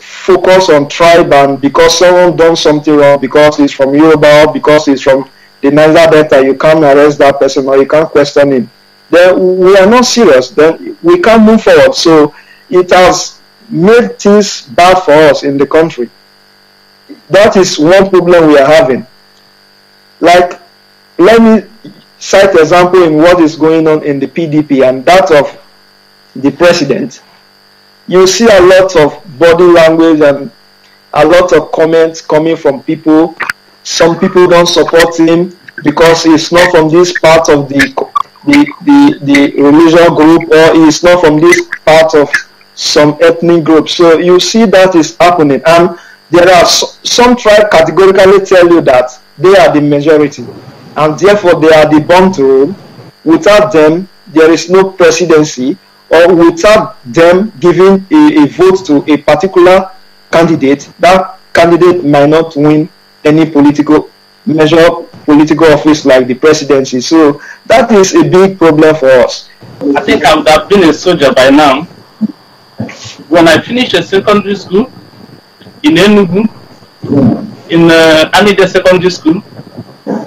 focus on tribe and because someone done something wrong because he's from Yoruba because he's from the Niger Delta you can't arrest that person or you can't question him. Then we are not serious. Then we can't move forward. So it has made things bad for us in the country. That is one problem we are having. Like let me cite example in what is going on in the PDP and that of the president you see a lot of body language and a lot of comments coming from people. Some people don't support him because he's not from this part of the the, the, the group or he's not from this part of some ethnic group. So you see that is happening and there are some tribe categorically tell you that they are the majority and therefore they are the born to rule. Without them, there is no presidency or without them giving a, a vote to a particular candidate, that candidate might not win any political measure, political office like the presidency. So that is a big problem for us. I think I would have been a soldier by now. When I finished a secondary school in Enugu, in uh, Amide Secondary School,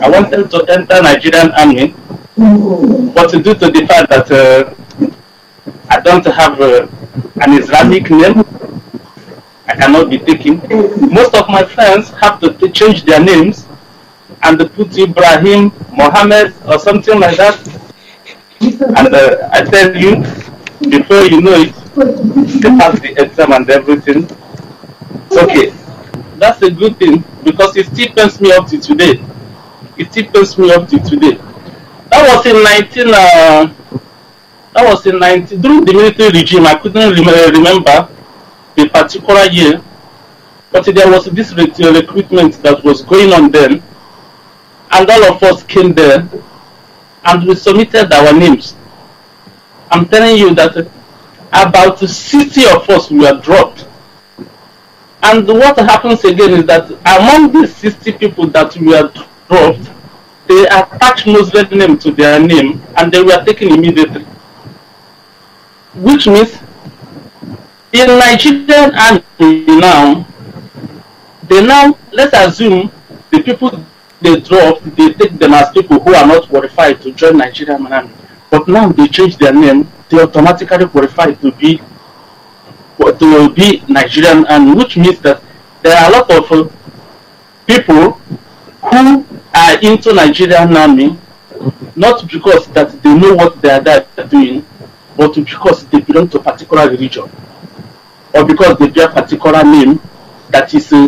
I wanted to enter Nigerian Army, but due to the fact that uh, don't have uh, an Islamic name. I cannot be taken. Most of my friends have to change their names and put Ibrahim, Mohammed, or something like that. And uh, I tell you, before you know it, they pass the exam and everything. Okay, that's a good thing because it still pains me up to today. It still pains me up to today. That was in 19. Uh, that was in 19 during the military regime. I couldn't eh, remember the particular year, but there was this eh, recruitment that was going on then, and all of us came there, and we submitted our names. I'm telling you that about 60 of us were dropped. And what happens again is that among these 60 people that were dropped, they attached Muslim name to their name and they were taken immediately which means in Nigerian army now, they now let's assume the people they drop, they take them as people who are not qualified to join Nigerian army. But now they change their name, they automatically qualify to be to be Nigerian army, which means that there are a lot of uh, people who are into Nigerian army, not because that they know what they are doing, but because they belong to a particular religion or because they bear a particular name that is uh,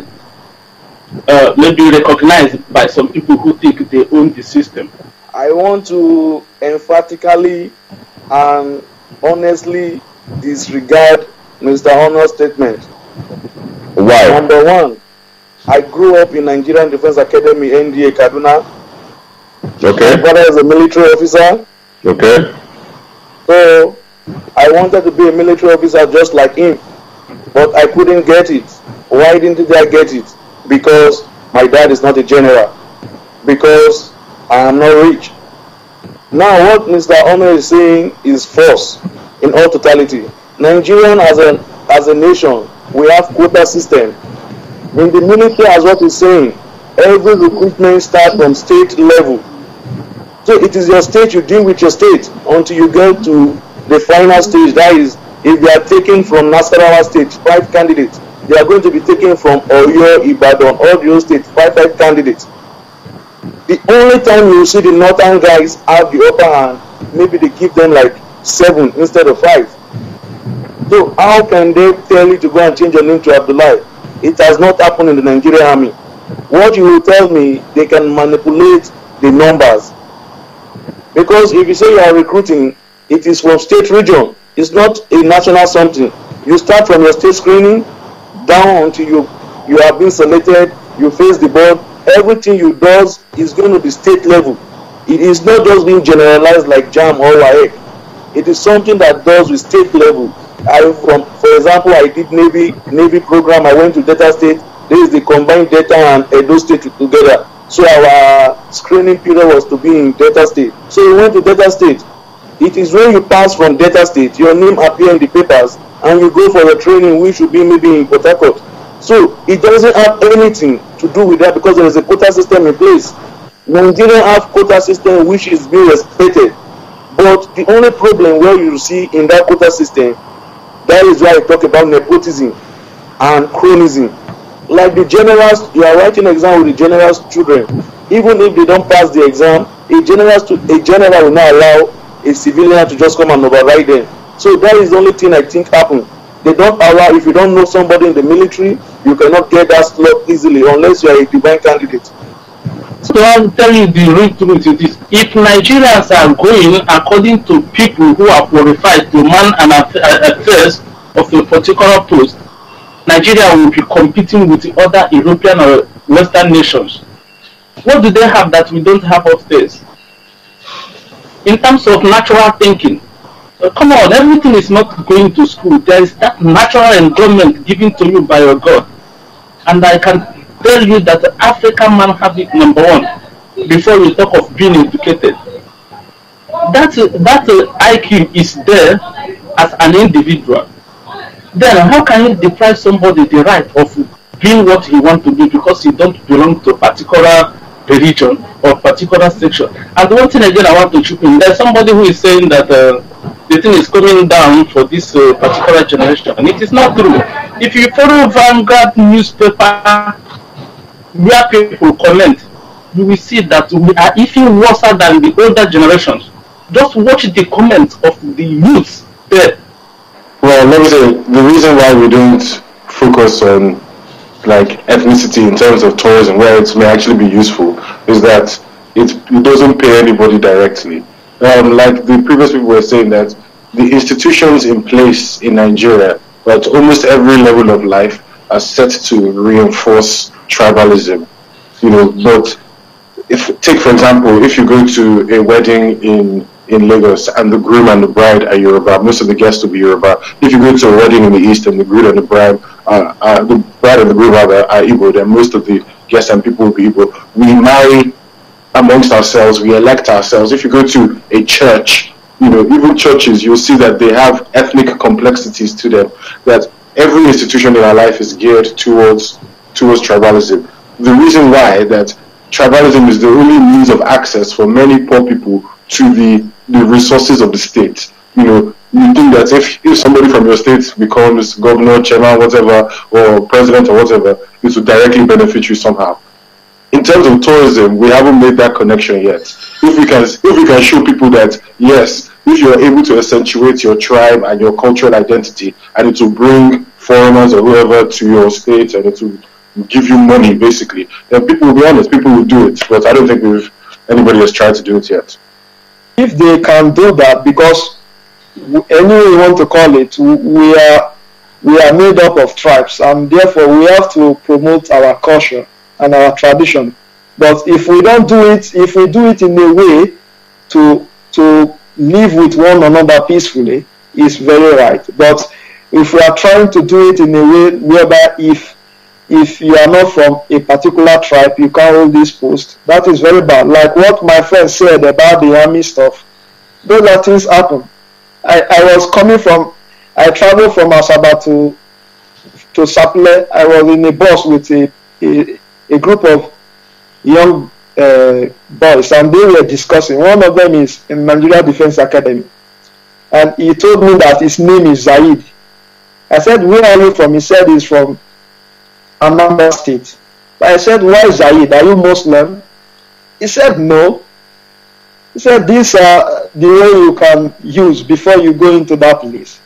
uh, maybe recognized by some people who think they own the system. I want to emphatically and honestly disregard Mr. Honor's statement. Why? Number one, I grew up in Nigerian Defense Academy, NDA Kaduna. Okay. My father is a military officer. Okay. So I wanted to be a military officer just like him, but I couldn't get it. Why didn't I get it? Because my dad is not a general. Because I am not rich. Now, what Mr. Omer is saying is false in all totality. Nigerian as a as a nation, we have quota system. In the military, as what he's saying, every recruitment starts from state level. So it is your state you deal with your state until you get to the final stage. That is, if they are taken from Nasarawa state, five candidates, they are going to be taken from Oyo, Ibadan, all the states, five five candidates. The only time you see the northern guys have the upper hand, maybe they give them like seven instead of five. So how can they tell you to go and change your name to Abdullah? It has not happened in the Nigerian army. What you will tell me, they can manipulate the numbers. Because if you say you are recruiting, it is from state region. It's not a national something. You start from your state screening down until you you have been selected, you face the board, everything you does is going to be state level. It is not just being generalized like JAMB or WAEC. It is something that does with state level. I from for example I did Navy Navy program, I went to Delta State, this is the combined Delta and Edo State together. So our screening period was to be in Delta State. So we went to Delta State. It is when you pass from Delta State, your name appear in the papers and you go for your training which should be maybe in port harcourt. So it doesn't have anything to do with that because there is a quota system in place. Nigeria have quota system which is being respected. But the only problem where you see in that quota system that is why i talk about nepotism and chronism like the generals you are writing exam with the generals children. Even if they don pass the exam a general a general will not allow a civilian to just come and override them. So that is the only thing i think happen. They don allow if you don know somebody in the military you cannot get that slot easily unless you are a divine candidate. So I'm telling the real truth is this. If Nigerians are going according to people who are qualified to man aff- uh, affairs of a particular post, Nigeria will be competing with the other European or Western nations. What do they have that we don't have upstairs? In terms of natural thinking, uh, come on, everything is not going to school. There is that natural endowment given to you by your God. And I can tell you that the African man have it number one before you talk of being educated. That that uh, IQ is there as an individual. Then how can you deprive somebody the right of being what he want to be because he don't belong to a particular religion or particular section? And one thing again I want to chip in, there's somebody who is saying that uh, the thing is coming down for this uh, particular generation. And it is not true. If you follow Vanguard newspaper where people comment, you will see that we are even worse than the older generations. Just watch the comments of the youths there. Well, let me say the reason why we don't focus on like ethnicity in terms of tourism, where it may actually be useful, is that it, it doesn't pay anybody directly. Um, like the previous people were saying that the institutions in place in Nigeria, at almost every level of life, are set to reinforce tribalism. You know, but if take for example, if you go to a wedding in in Lagos and the groom and the bride are Yoruba, most of the guests will be Yoruba. If you go to a wedding in the East and the groom and the bride are, are the bride and the groom rather are Igbo, then most of the guests and people will be Igbo. We marry amongst ourselves, we elect ourselves. If you go to a church, you know, even churches, you'll see that they have ethnic complexities to them. That every institution in our life is geared towards towards tribalism. The reason why that tribalism is the only means of access for many poor people to the, the resources of the state. You know, you think that if, if somebody from your state becomes governor, chairman, whatever, or president or whatever, it will directly benefit you somehow. In terms of tourism, we haven't made that connection yet. If we can if we can show people that yes, if you're able to accentuate your tribe and your cultural identity and it will bring foreigners or whoever to your state and it will give you money basically, then people will be honest, people will do it. But I don't think we've anybody has tried to do it yet. If they can do that because any way you want to call it we are we are made up of tribes and therefore we have to promote our culture and our tradition. But if we don't do it if we do it in a way to to live with one another peacefully is very right. But if we are trying to do it in a way whereby if if you are not from a particular tribe you can't hold this post. That is very bad. Like what my friend said about the army stuff those are things happen. I i was coming from i traveled from asaba to to sapele i was in a bus with a a, a group of young uh, boys and they were discussing. One of them is in nigeria defence academy. And he told me that his name is zaid. I said where are you from? He said he's from Anambra State. I said, why Zaid? Are you Muslim? He said, no. He said, these are the way you can use before you go into that place.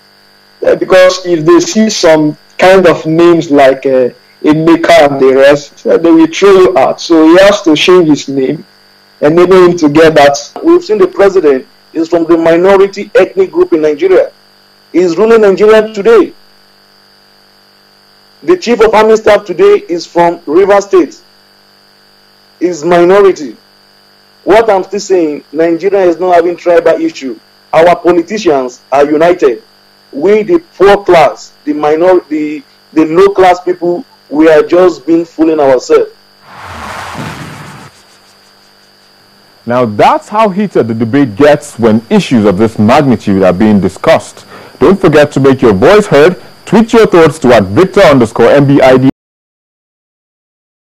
Uh, because if they see some kind of names like uh, Emeka and the rest, they will throw you out. So he has to change his name, enable him to get that. We've seen the president is from the minority ethnic group in Nigeria. He's ruling Nigeria today. The chief of army staff today is from River State. Is minority. What I'm still saying, Nigeria is not having tribal issue. Our politicians are united. We, the poor class, the minor, the the low class people, we are just being fooling ourselves. Now that's how heated the debate gets when issues of this magnitude are being discussed. Don't forget to make your voice heard. Tweet your thoughts to at Victor underscore MBID